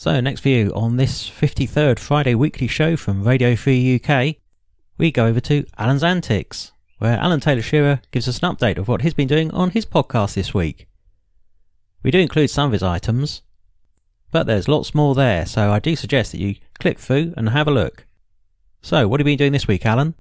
So, next view on this 53rd Friday weekly show from Radio Free UK, we go over to Alan's Antics, where Alan Taylor Shearer gives us an update of what he's been doing on his podcast this week. We do include some of his items, but there's lots more there, so I do suggest that you click through and have a look. So, what have you been doing this week, Alan?